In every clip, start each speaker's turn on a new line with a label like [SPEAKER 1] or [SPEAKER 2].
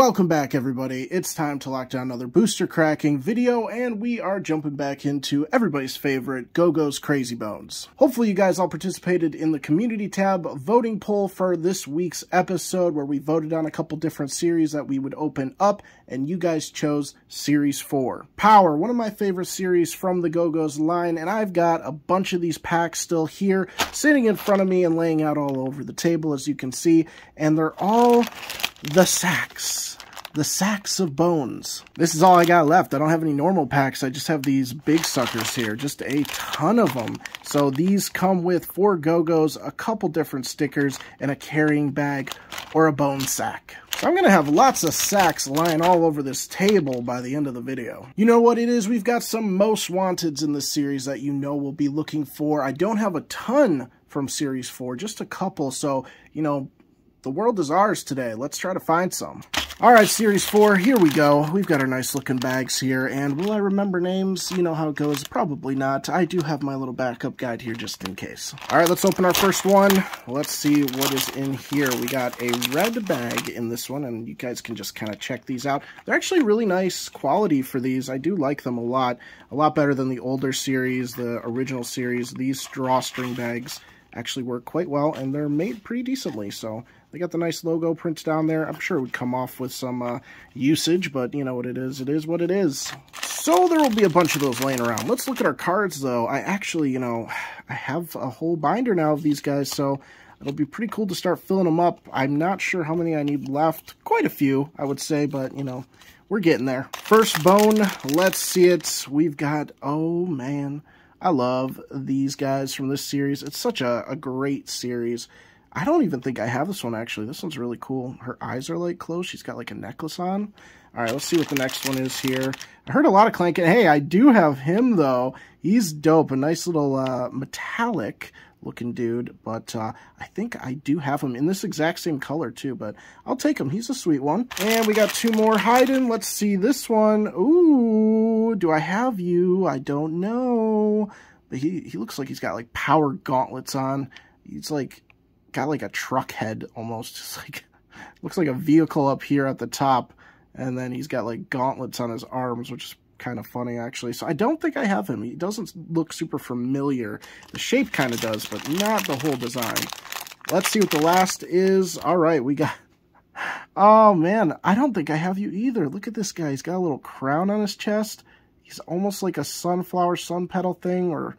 [SPEAKER 1] Welcome back, everybody. It's time to lock down another booster cracking video, and we are jumping back into everybody's favorite, Go-Go's Crazy Bones. Hopefully you guys all participated in the community tab voting poll for this week's episode, where we voted on a couple different series that we would open up, and you guys chose Series 4. Power, one of my favorite series from the Go-Go's line, and I've got a bunch of these packs still here, sitting in front of me and laying out all over the table, as you can see, and they're all the sacks. The sacks of bones. This is all I got left. I don't have any normal packs. I just have these big suckers here. Just a ton of them. So these come with four Go-Go's, a couple different stickers, and a carrying bag or a bone sack. So I'm going to have lots of sacks lying all over this table by the end of the video. You know what it is? We've got some most wanteds in this series that you know we'll be looking for. I don't have a ton from Series 4, just a couple. So, you know, the world is ours today. Let's try to find some. All right, Series 4, here we go. We've got our nice looking bags here, and will I remember names? You know how it goes. Probably not. I do have my little backup guide here just in case. All right, let's open our first one. Let's see what is in here. We got a red bag in this one, and you guys can just kind of check these out. They're actually really nice quality for these. I do like them a lot. A lot better than the older series, the original series. These drawstring bags actually work quite well, and they're made pretty decently, so they got the nice logo prints down there. I'm sure it would come off with some uh, usage, but you know what it is. It is what it is. So there will be a bunch of those laying around. Let's look at our cards, though. I actually, you know, I have a whole binder now of these guys, so it'll be pretty cool to start filling them up. I'm not sure how many I need left. Quite a few, I would say, but, you know, we're getting there. First bone, let's see it. We've got, oh, man, I love these guys from this series. It's such a, a great series. I don't even think I have this one, actually. This one's really cool. Her eyes are, like, closed. She's got, like, a necklace on. All right, let's see what the next one is here. I heard a lot of clanking. Hey, I do have him, though. He's dope. A nice little uh, metallic looking dude, but uh, I think I do have him in this exact same color, too, but I'll take him. He's a sweet one. And we got two more hiding. Let's see this one. Ooh, do I have you? I don't know. But he, he looks like he's got, like, power gauntlets on. He's, like, got like a truck head almost. Like looks like a vehicle up here at the top, and then he's got like gauntlets on his arms, which is kind of funny actually. So I don't think I have him. He doesn't look super familiar. The shape kind of does, but not the whole design. Let's see what the last is. All right, we got... Oh, man, I don't think I have you either. Look at this guy. He's got a little crown on his chest. He's almost like a sunflower sun petal thing, or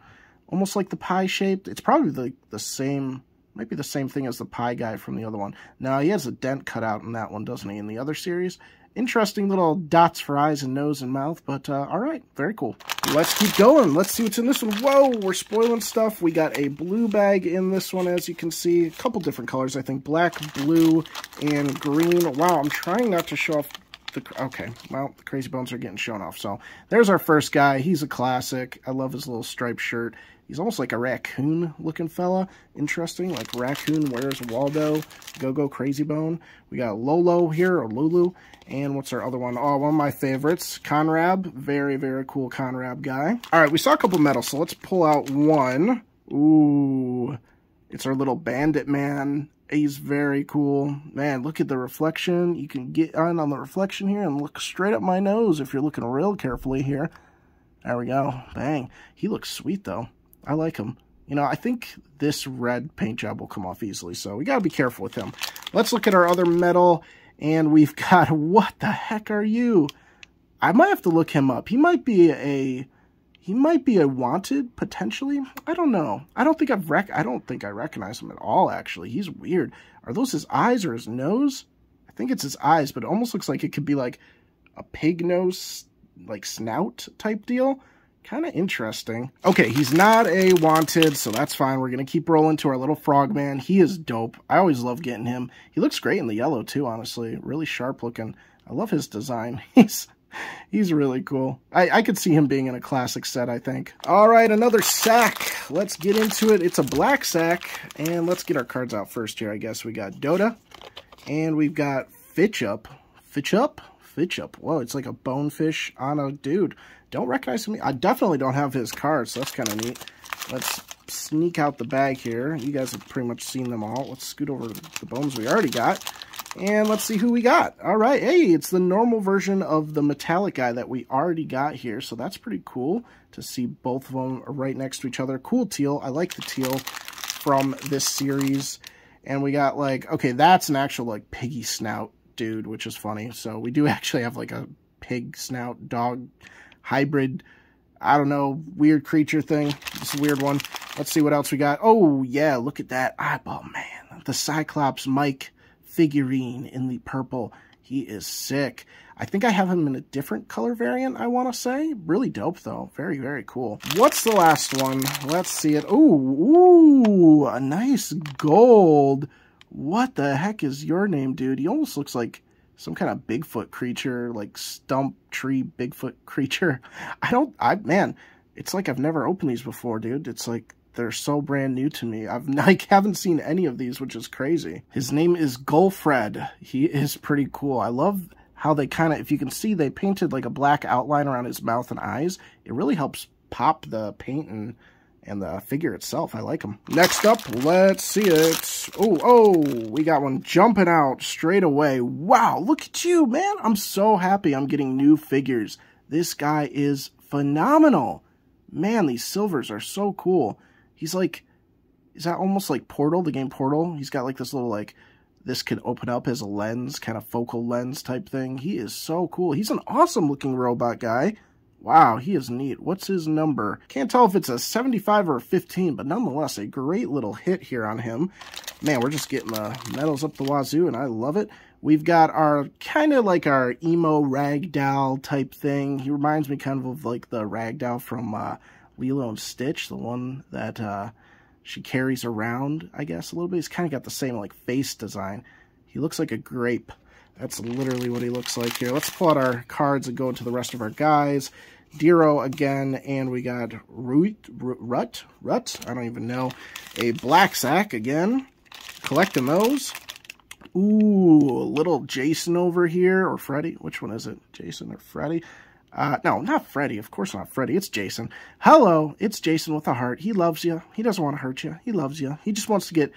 [SPEAKER 1] almost like the pie shaped. It's probably the, the same might be the same thing as the pie guy from the other one. Now, he has a dent cut out in that one, doesn't he, in the other series? Interesting little dots for eyes and nose and mouth, but uh, all right, very cool. Let's keep going. Let's see what's in this one. Whoa, we're spoiling stuff. We got a blue bag in this one, as you can see. A couple different colors, I think. Black, blue, and green. Wow, I'm trying not to show off the... Okay, well, the Crazy Bones are getting shown off. So there's our first guy. He's a classic. I love his little striped shirt. He's almost like a raccoon-looking fella. Interesting, like raccoon Where's Waldo, Go-Go Crazy Bone. We got Lolo here, or Lulu. And what's our other one? Oh, one of my favorites, Conrab. Very, very cool Conrab guy. All right, we saw a couple medals, so let's pull out one. Ooh, it's our little bandit man. He's very cool. Man, look at the reflection. You can get on on the reflection here and look straight up my nose if you're looking real carefully here. There we go. Bang. He looks sweet, though. I like him. You know, I think this red paint job will come off easily, so we got to be careful with him. Let's look at our other metal, and we've got, what the heck are you? I might have to look him up. He might be a, he might be a wanted, potentially. I don't know. I don't think I've rec, I don't think I recognize him at all, actually. He's weird. Are those his eyes or his nose? I think it's his eyes, but it almost looks like it could be like a pig nose, like snout type deal. Kind of interesting. Okay, he's not a wanted, so that's fine. We're going to keep rolling to our little frogman. He is dope. I always love getting him. He looks great in the yellow, too, honestly. Really sharp looking. I love his design. He's he's really cool. I, I could see him being in a classic set, I think. All right, another sack. Let's get into it. It's a black sack, and let's get our cards out first here, I guess. We got Dota, and we've got Fitchup. Fitchup? Fitchup. Whoa, it's like a bonefish on a dude. Don't recognize him. I definitely don't have his cards, so that's kind of neat. Let's sneak out the bag here. You guys have pretty much seen them all. Let's scoot over the bones we already got. And let's see who we got. All right, hey, it's the normal version of the metallic guy that we already got here, so that's pretty cool to see both of them right next to each other. Cool teal. I like the teal from this series. And we got like, okay, that's an actual like piggy snout dude, which is funny. So we do actually have like a pig snout dog hybrid, I don't know, weird creature thing. It's a weird one. Let's see what else we got. Oh, yeah, look at that eyeball, man. The Cyclops Mike figurine in the purple. He is sick. I think I have him in a different color variant, I want to say. Really dope, though. Very, very cool. What's the last one? Let's see it. Ooh, ooh, a nice gold. What the heck is your name, dude? He almost looks like some kind of Bigfoot creature, like stump tree Bigfoot creature. I don't, I, man, it's like I've never opened these before, dude. It's like they're so brand new to me. I've like haven't seen any of these, which is crazy. His name is Gulfred. He is pretty cool. I love how they kind of, if you can see, they painted like a black outline around his mouth and eyes. It really helps pop the paint and and the figure itself. I like him. Next up, let's see it. Oh, oh, we got one jumping out straight away. Wow, look at you, man. I'm so happy I'm getting new figures. This guy is phenomenal. Man, these silvers are so cool. He's like, is that almost like Portal, the game Portal? He's got like this little like, this could open up as a lens, kind of focal lens type thing. He is so cool. He's an awesome looking robot guy. Wow, he is neat. What's his number? Can't tell if it's a 75 or a 15, but nonetheless, a great little hit here on him. Man, we're just getting the medals up the wazoo, and I love it. We've got our kind of like our emo ragdoll type thing. He reminds me kind of of like the ragdoll from uh, Lilo and Stitch, the one that uh, she carries around, I guess, a little bit. He's kind of got the same, like, face design. He looks like a grape. That's literally what he looks like here. Let's pull out our cards and go into the rest of our guys. Dero again, and we got Rut, Rut, Rut, I don't even know. A Black Sack again. Collecting those. Ooh, a little Jason over here, or Freddy. Which one is it? Jason or Freddy? Uh, no, not Freddy. Of course not Freddy. It's Jason. Hello, it's Jason with a heart. He loves you. He doesn't want to hurt you. He loves you. He just wants to get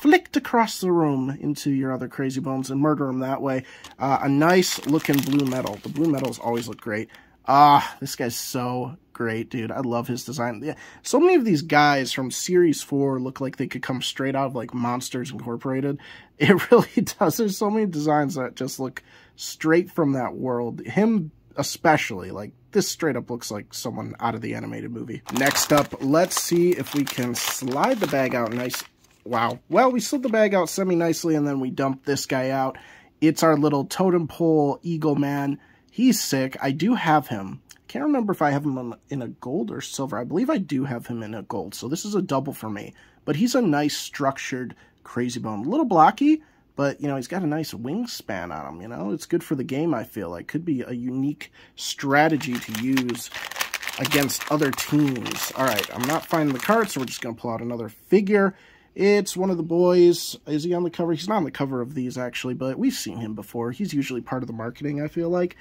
[SPEAKER 1] flicked across the room into your other crazy bones and murder him that way. Uh, a nice looking blue metal. The blue metals always look great. Ah, this guy's so great, dude. I love his design. Yeah, so many of these guys from Series 4 look like they could come straight out of, like, Monsters Incorporated. It really does. There's so many designs that just look straight from that world. Him especially. Like, this straight up looks like someone out of the animated movie. Next up, let's see if we can slide the bag out nice. Wow. Well, we slid the bag out semi-nicely, and then we dumped this guy out. It's our little totem pole eagle man. He's sick. I do have him. I can't remember if I have him in a gold or silver. I believe I do have him in a gold, so this is a double for me. But he's a nice, structured Crazy Bone. A little blocky, but, you know, he's got a nice wingspan on him, you know? It's good for the game, I feel like. Could be a unique strategy to use against other teams. All right, I'm not finding the card, so we're just going to pull out another figure. It's one of the boys. Is he on the cover? He's not on the cover of these, actually, but we've seen him before. He's usually part of the marketing, I feel like.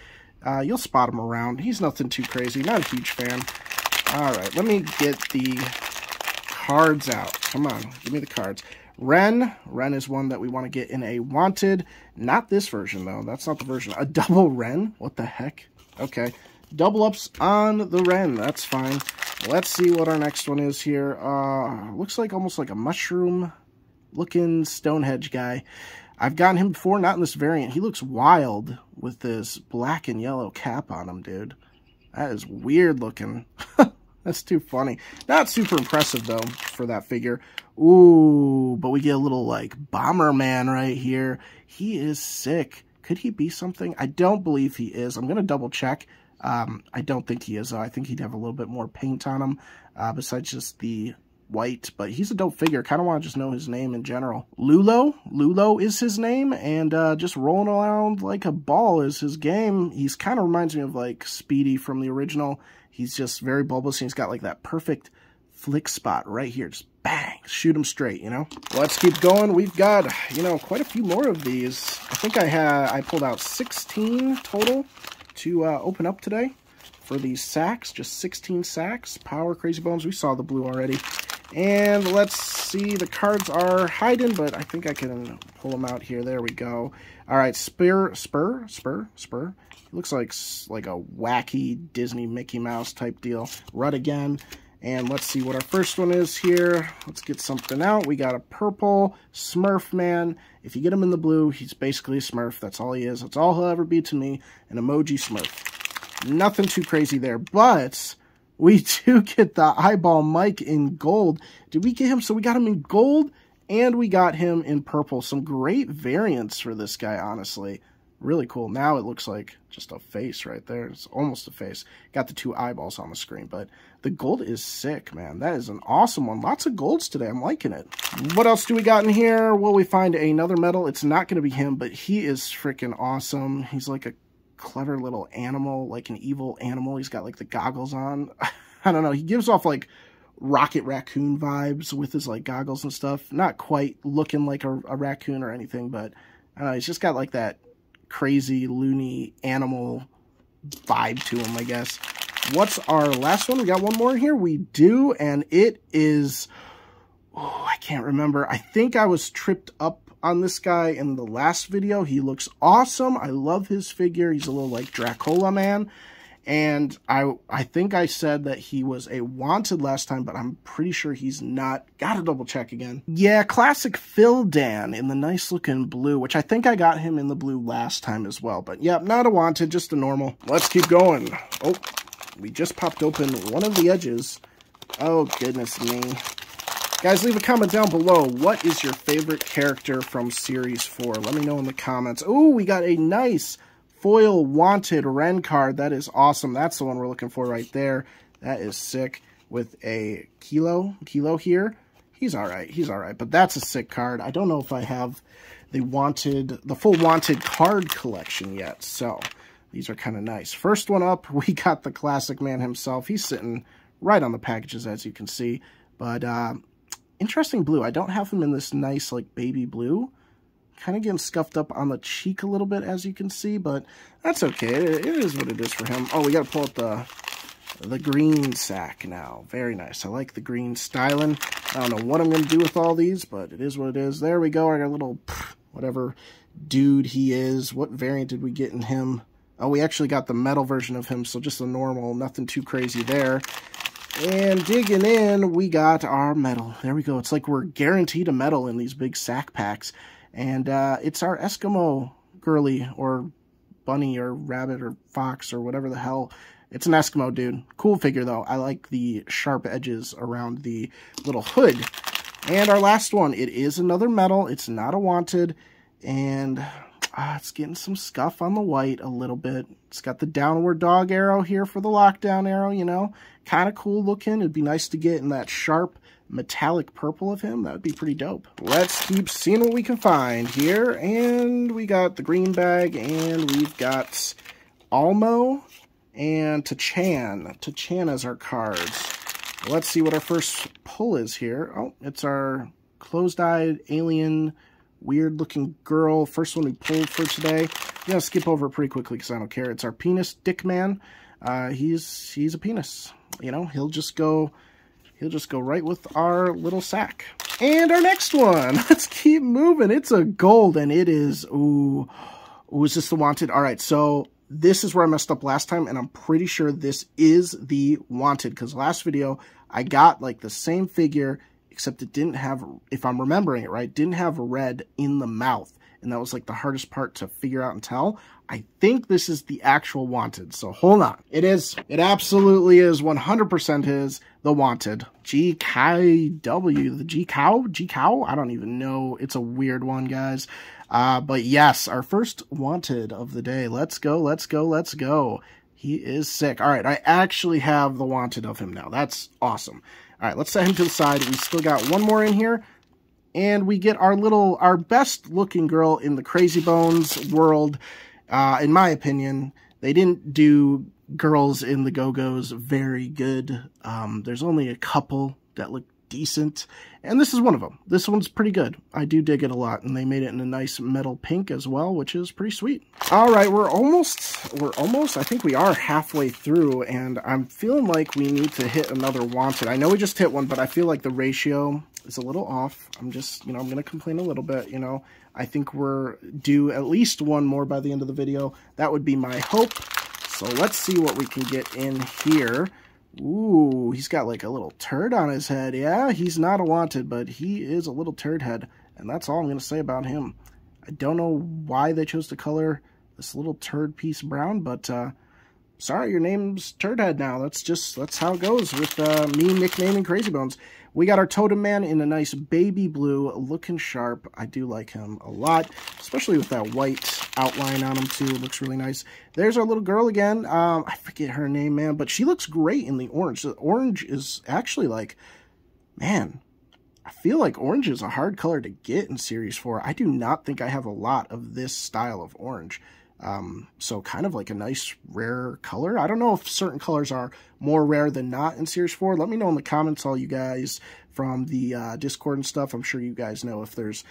[SPEAKER 1] Uh, you'll spot him around. He's nothing too crazy. Not a huge fan. All right, let me get the cards out. Come on, give me the cards. Ren. Ren is one that we want to get in a wanted. Not this version, though. That's not the version. A double Ren? What the heck? Okay. Double ups on the Ren. That's fine. Let's see what our next one is here. Uh, looks like almost like a mushroom-looking Stonehenge guy. I've gotten him before, not in this variant. He looks wild with this black and yellow cap on him, dude. That is weird looking. That's too funny. Not super impressive, though, for that figure. Ooh, but we get a little, like, Bomberman right here. He is sick. Could he be something? I don't believe he is. I'm going to double check. Um, I don't think he is, though. I think he'd have a little bit more paint on him, uh, besides just the white. But he's a dope figure. Kind of want to just know his name in general. Lulo. Lulo is his name, and uh, just rolling around like a ball is his game. He's kind of reminds me of, like, Speedy from the original. He's just very bulbous, and he's got, like, that perfect flick spot right here. Just bang, shoot them straight, you know? Let's keep going. We've got, you know, quite a few more of these. I think I had, I pulled out 16 total to uh, open up today for these sacks, just 16 sacks. Power Crazy Bones, we saw the blue already. And let's see, the cards are hiding, but I think I can pull them out here. There we go. All right, Spur, Spur, Spur, Spur. Looks like like a wacky Disney Mickey Mouse type deal. Rud again. And let's see what our first one is here. Let's get something out. We got a purple Smurf man. If you get him in the blue, he's basically a Smurf. That's all he is. That's all he'll ever be to me, an emoji Smurf. Nothing too crazy there, but we do get the eyeball Mike in gold. Did we get him? So we got him in gold and we got him in purple. Some great variants for this guy, honestly. Really cool. Now it looks like just a face right there. It's almost a face. Got the two eyeballs on the screen, but the gold is sick, man. That is an awesome one. Lots of golds today. I'm liking it. What else do we got in here? Will we find another medal? It's not going to be him, but he is freaking awesome. He's like a clever little animal, like an evil animal. He's got like the goggles on. I don't know. He gives off like Rocket Raccoon vibes with his like goggles and stuff. Not quite looking like a, a raccoon or anything, but uh, he's just got like that crazy, loony animal vibe to him, I guess. What's our last one? We got one more here. We do, and it is... Oh, I can't remember. I think I was tripped up on this guy in the last video. He looks awesome. I love his figure. He's a little like Dracula man. And I I think I said that he was a wanted last time, but I'm pretty sure he's not. Gotta double check again. Yeah, classic Phil Dan in the nice looking blue, which I think I got him in the blue last time as well. But yeah, not a wanted, just a normal. Let's keep going. Oh, we just popped open one of the edges. Oh, goodness me. Guys, leave a comment down below. What is your favorite character from Series 4? Let me know in the comments. Oh, we got a nice foil wanted Ren card. That is awesome. That's the one we're looking for right there. That is sick with a kilo, kilo here. He's all right. He's all right. But that's a sick card. I don't know if I have the wanted, the full wanted card collection yet. So these are kind of nice. First one up, we got the classic man himself. He's sitting right on the packages, as you can see. But uh, interesting blue. I don't have him in this nice, like, baby blue kind of getting scuffed up on the cheek a little bit, as you can see, but that's okay. it, is what it is for him. Oh, we got to pull out the the green sack now. Very nice. I like the green styling. I don't know what I'm going to do with all these, but it is what it is. There we go. Our little, whatever dude he is. What variant did we get in him? Oh, we actually got the metal version of him, so just a normal, nothing too crazy there. And digging in, we got our metal. There we go. It's like we're guaranteed a metal in these big sack packs. And uh, it's our Eskimo girly or bunny or rabbit or fox or whatever the hell. It's an Eskimo dude. Cool figure though. I like the sharp edges around the little hood. And our last one, it is another metal. It's not a wanted. And uh, it's getting some scuff on the white a little bit. It's got the downward dog arrow here for the lockdown arrow, you know. Kind of cool looking. It'd be nice to get in that sharp metallic purple of him. That would be pretty dope. Let's keep seeing what we can find here. And we got the green bag, and we've got Almo and Tachan. Tachan as our cards. Let's see what our first pull is here. Oh, it's our closed-eyed alien weird-looking girl. First one we pulled for today. I'm going to skip over pretty quickly because I don't care. It's our penis dick man. Uh, he's, he's a penis. You know, he'll just go he'll just go right with our little sack. And our next one, let's keep moving. It's a gold, and it is, ooh, is this the wanted? All right, so this is where I messed up last time, and I'm pretty sure this is the wanted, because last video, I got, like, the same figure, except it didn't have, if I'm remembering it right, didn't have red in the mouth and that was like the hardest part to figure out and tell. I think this is the actual Wanted, so hold on. It is. It absolutely is 100% is the Wanted. GKW, the G-Cow? G-Cow? I don't even know. It's a weird one, guys. Uh, but yes, our first Wanted of the day. Let's go, let's go, let's go. He is sick. All right, I actually have the Wanted of him now. That's awesome. All right, let's set him to the side. We still got one more in here and we get our little, our best looking girl in the Crazy Bones world. Uh, in my opinion, they didn't do girls in the Go-Go's very good. Um, there's only a couple that look decent. And this is one of them. This one's pretty good. I do dig it a lot, and they made it in a nice metal pink as well, which is pretty sweet. All right, we're almost, we're almost, I think we are halfway through, and I'm feeling like we need to hit another Wanted. I know we just hit one, but I feel like the ratio is a little off. I'm just, you know, I'm going to complain a little bit, you know. I think we're due at least one more by the end of the video. That would be my hope. So let's see what we can get in here. Ooh, he's got like a little turd on his head. Yeah, he's not a wanted, but he is a little turd head. And that's all I'm going to say about him. I don't know why they chose to color this little turd piece brown, but uh, sorry, your name's Turdhead now. That's just, that's how it goes with uh, me nicknaming Crazy Bones. We got our Totem Man in a nice baby blue, looking sharp. I do like him a lot, especially with that white outline on him too. Looks really nice. There's our little girl again. Um, I forget her name, man, but she looks great in the orange. The orange is actually like, man, I feel like orange is a hard color to get in Series 4. I do not think I have a lot of this style of orange. Um, so kind of like a nice rare color. I don't know if certain colors are more rare than not in Series 4. Let me know in the comments, all you guys from the uh, Discord and stuff. I'm sure you guys know if there's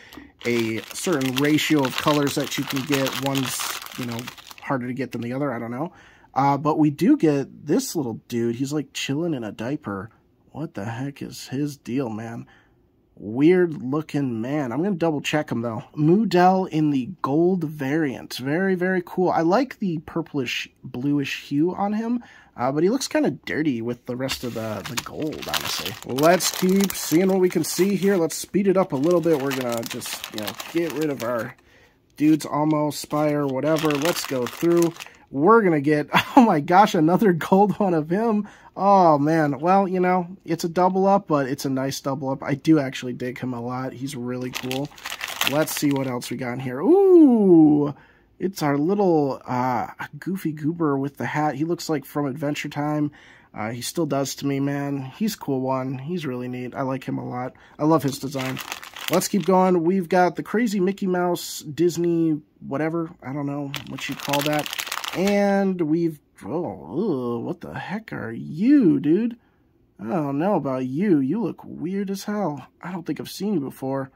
[SPEAKER 1] a certain ratio of colors that you can get. One's, you know, harder to get than the other. I don't know. Uh, but we do get this little dude. He's like chilling in a diaper. What the heck is his deal, man? Weird looking man. I'm going to double check him though. Moodell in the gold variant. Very, very cool. I like the purplish bluish hue on him, uh, but he looks kind of dirty with the rest of the, the gold, honestly. Let's keep seeing what we can see here. Let's speed it up a little bit. We're going to just, you know, get rid of our dudes almost, spire, whatever. Let's go through we're going to get, oh my gosh, another gold one of him. Oh, man. Well, you know, it's a double up, but it's a nice double up. I do actually dig him a lot. He's really cool. Let's see what else we got in here. Ooh, it's our little uh, goofy goober with the hat. He looks like from Adventure Time. Uh, he still does to me, man. He's cool one. He's really neat. I like him a lot. I love his design. Let's keep going. We've got the crazy Mickey Mouse Disney whatever. I don't know what you call that. And we've... Oh, ugh, what the heck are you, dude? I don't know about you. You look weird as hell. I don't think I've seen you before.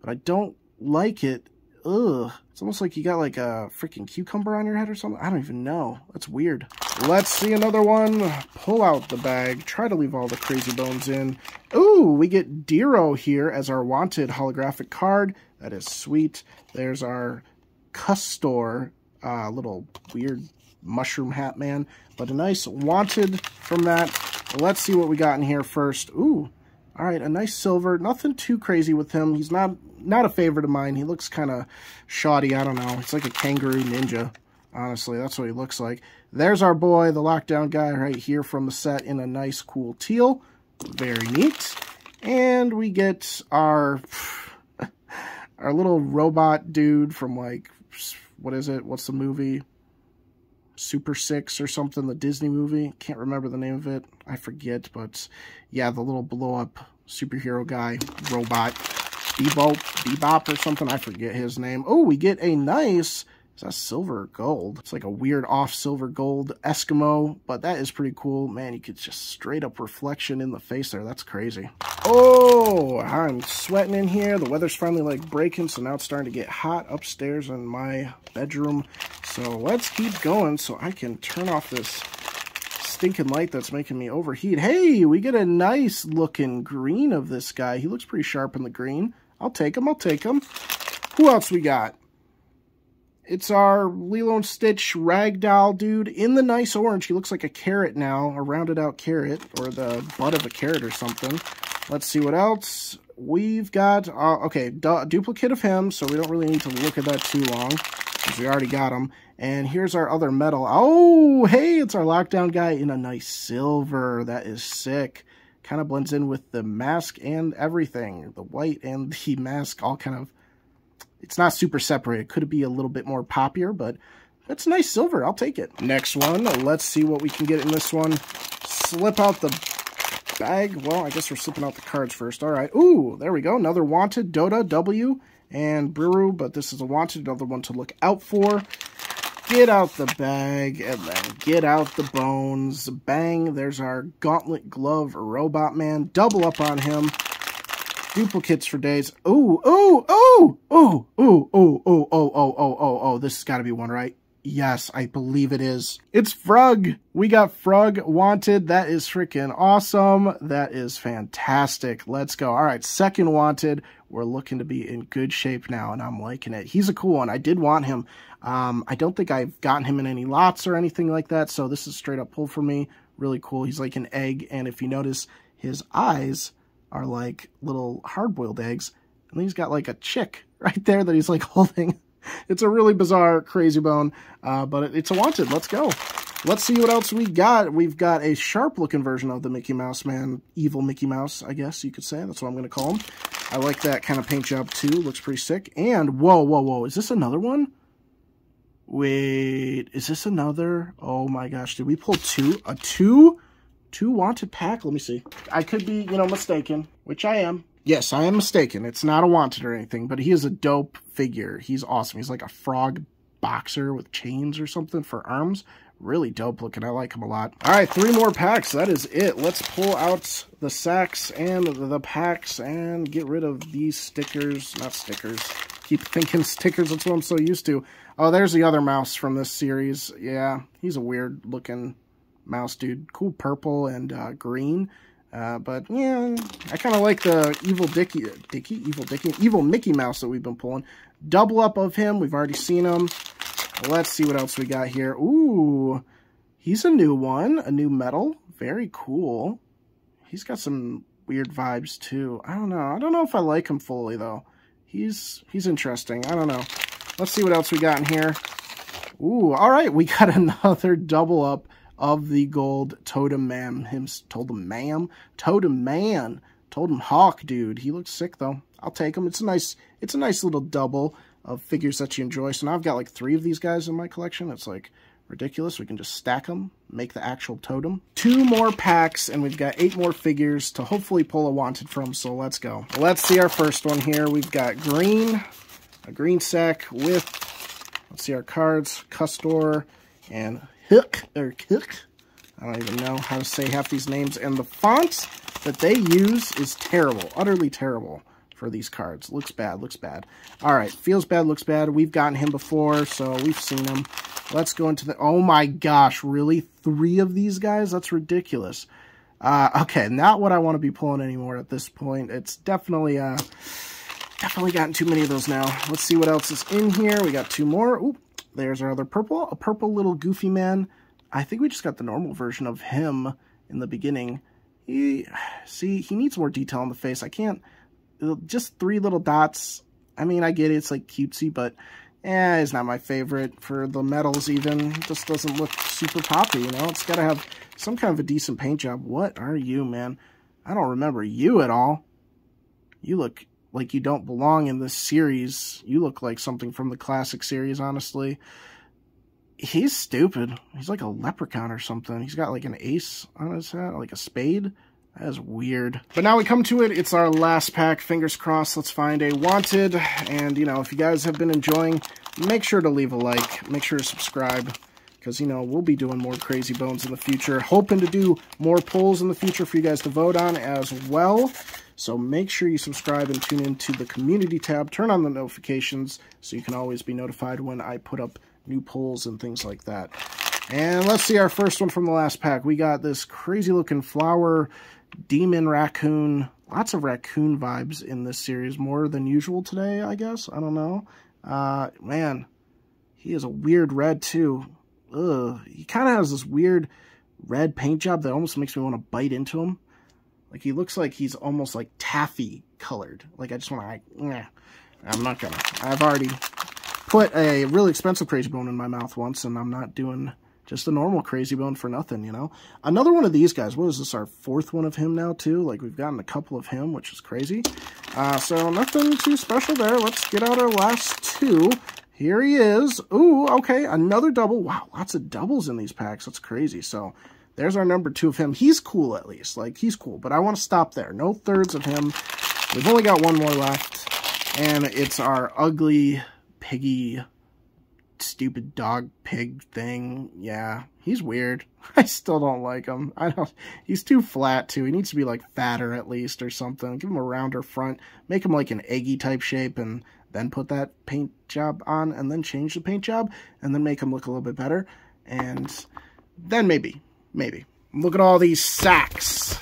[SPEAKER 1] But I don't like it. Ugh. It's almost like you got like a freaking cucumber on your head or something. I don't even know. That's weird. Let's see another one. Pull out the bag. Try to leave all the crazy bones in. Ooh, we get Dero here as our wanted holographic card. That is sweet. There's our Custor uh, little weird mushroom hat man. But a nice wanted from that. Let's see what we got in here first. Ooh, all right, a nice silver. Nothing too crazy with him. He's not not a favorite of mine. He looks kind of shoddy. I don't know. It's like a kangaroo ninja. Honestly, that's what he looks like. There's our boy, the lockdown guy right here from the set in a nice cool teal. Very neat. And we get our our little robot dude from like what is it? What's the movie? Super Six or something, the Disney movie. Can't remember the name of it. I forget, but yeah, the little blow up superhero guy, robot, Bebop, Bebop or something. I forget his name. Oh, we get a nice is that silver gold? It's like a weird off silver gold Eskimo, but that is pretty cool. Man, you could just straight up reflection in the face there. That's crazy. Oh, I'm sweating in here. The weather's finally like breaking, so now it's starting to get hot upstairs in my bedroom. So let's keep going so I can turn off this stinking light that's making me overheat. Hey, we get a nice looking green of this guy. He looks pretty sharp in the green. I'll take him. I'll take him. Who else we got? It's our Lilo and Stitch ragdoll dude in the nice orange. He looks like a carrot now, a rounded out carrot, or the butt of a carrot or something. Let's see what else. We've got, uh, okay, du duplicate of him, so we don't really need to look at that too long, because we already got him. And here's our other metal. Oh, hey, it's our lockdown guy in a nice silver. That is sick. Kind of blends in with the mask and everything. The white and the mask all kind of it's not super separated. It could be a little bit more poppier, but that's nice silver. I'll take it. Next one. Let's see what we can get in this one. Slip out the bag. Well, I guess we're slipping out the cards first. All right. Ooh, there we go. Another Wanted, Dota, W, and Brew, but this is a Wanted, another one to look out for. get out the bag, and then get out the bones. Bang, there's our Gauntlet Glove Robot Man. Double up on him. Duplicates for days. Ooh, ooh, ooh, ooh, ooh, ooh, ooh, oh, oh, oh, oh, oh. This has got to be one, right? Yes, I believe it is. It's Frug. We got Frug wanted. That is freaking awesome. That is fantastic. Let's go. All right, second wanted. We're looking to be in good shape now, and I'm liking it. He's a cool one. I did want him. Um, I don't think I've gotten him in any lots or anything like that, so this is straight up pull for me. Really cool. He's like an egg, and if you notice, his eyes are like little hard-boiled eggs, and he's got like a chick right there that he's like holding it's a really bizarre, crazy bone, uh, but it's a wanted. Let's go. Let's see what else we got. We've got a sharp-looking version of the Mickey Mouse Man. Evil Mickey Mouse, I guess you could say. That's what I'm going to call him. I like that kind of paint job, too. Looks pretty sick. And, whoa, whoa, whoa. Is this another one? Wait, is this another? Oh, my gosh. Did we pull two? A two? Two wanted pack? Let me see. I could be, you know, mistaken, which I am. Yes, I am mistaken. It's not a wanted or anything, but he is a dope figure. He's awesome. He's like a frog boxer with chains or something for arms. Really dope looking. I like him a lot. All right, three more packs. That is it. Let's pull out the sacks and the packs and get rid of these stickers. Not stickers. Keep thinking stickers. That's what I'm so used to. Oh, there's the other mouse from this series. Yeah, he's a weird looking mouse dude. Cool purple and uh, green. Uh, but yeah, I kind of like the evil Dicky, Dicky, evil Dicky, evil Mickey Mouse that we've been pulling. Double up of him. We've already seen him. Let's see what else we got here. Ooh, he's a new one, a new metal. Very cool. He's got some weird vibes too. I don't know. I don't know if I like him fully though. He's he's interesting. I don't know. Let's see what else we got in here. Ooh, all right. We got another double up of the gold totem man. Him totem man, totem man, totem hawk, dude. He looks sick though. I'll take him. It's a nice, it's a nice little double of figures that you enjoy. So now I've got like three of these guys in my collection. It's like ridiculous. We can just stack them, make the actual totem. Two more packs, and we've got eight more figures to hopefully pull a wanted from, so let's go. Let's see our first one here. We've got green, a green sack with, let's see our cards, Custor, and Hook, or Hook. I don't even know how to say half these names. And the font that they use is terrible, utterly terrible for these cards. Looks bad, looks bad. All right, feels bad, looks bad. We've gotten him before, so we've seen him. Let's go into the... Oh my gosh, really? Three of these guys? That's ridiculous. Uh, okay, not what I want to be pulling anymore at this point. It's definitely, uh, definitely gotten too many of those now. Let's see what else is in here. We got two more. There's our other purple, a purple little goofy man. I think we just got the normal version of him in the beginning. He, see, he needs more detail on the face. I can't, just three little dots. I mean, I get it, it's like cutesy, but eh, it's not my favorite for the metals even. It just doesn't look super poppy, you know? It's got to have some kind of a decent paint job. What are you, man? I don't remember you at all. You look like you don't belong in this series. You look like something from the classic series, honestly. He's stupid. He's like a leprechaun or something. He's got like an ace on his head, like a spade. That is weird. But now we come to it. It's our last pack. Fingers crossed. Let's find a wanted. And, you know, if you guys have been enjoying, make sure to leave a like. Make sure to subscribe. Because, you know, we'll be doing more Crazy Bones in the future. Hoping to do more polls in the future for you guys to vote on as well. So make sure you subscribe and tune into the community tab. Turn on the notifications so you can always be notified when I put up new polls and things like that. And let's see our first one from the last pack. We got this crazy looking flower demon raccoon. Lots of raccoon vibes in this series. More than usual today, I guess. I don't know. Uh, man, he is a weird red too. Ugh. He kind of has this weird red paint job that almost makes me want to bite into him. Like, he looks like he's almost, like, taffy colored. Like, I just want to. I'm not gonna. I've already put a really expensive Crazy Bone in my mouth once, and I'm not doing just a normal Crazy Bone for nothing, you know? Another one of these guys. What is this, our fourth one of him now, too? Like, we've gotten a couple of him, which is crazy. Uh, so, nothing too special there. Let's get out our last two. Here he is. Ooh, okay, another double. Wow, lots of doubles in these packs. That's crazy. So, there's our number two of him. He's cool, at least. Like, he's cool. But I want to stop there. No thirds of him. We've only got one more left. And it's our ugly, piggy stupid dog pig thing. Yeah, he's weird. I still don't like him. I don't. He's too flat too. He needs to be like fatter at least or something. Give him a rounder front. Make him like an eggy type shape, and then put that paint job on, and then change the paint job, and then make him look a little bit better. And then maybe, maybe. Look at all these sacks.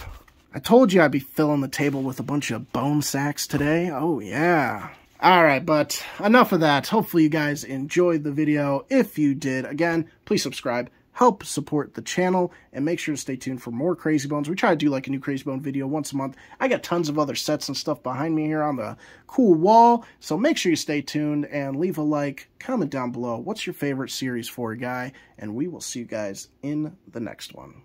[SPEAKER 1] I told you I'd be filling the table with a bunch of bone sacks today. Oh yeah. Alright, but enough of that. Hopefully you guys enjoyed the video. If you did, again, please subscribe, help support the channel, and make sure to stay tuned for more Crazy Bones. We try to do like a new Crazy Bone video once a month. I got tons of other sets and stuff behind me here on the cool wall, so make sure you stay tuned and leave a like, comment down below what's your favorite series for a guy, and we will see you guys in the next one.